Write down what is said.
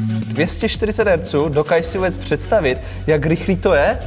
240 Hz, dokážeš si vůbec představit, jak rychlý to je?